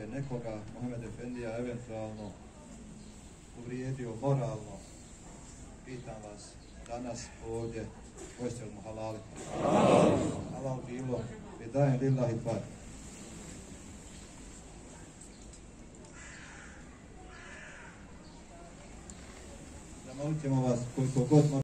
je nekoga, Mohamed Efendija, eventualno uvrijedio moralno, pitam vas danas ovdje, hoćete li mu halali? Halal bilo, i dajem lillahi par. Zamolit ćemo vas koliko god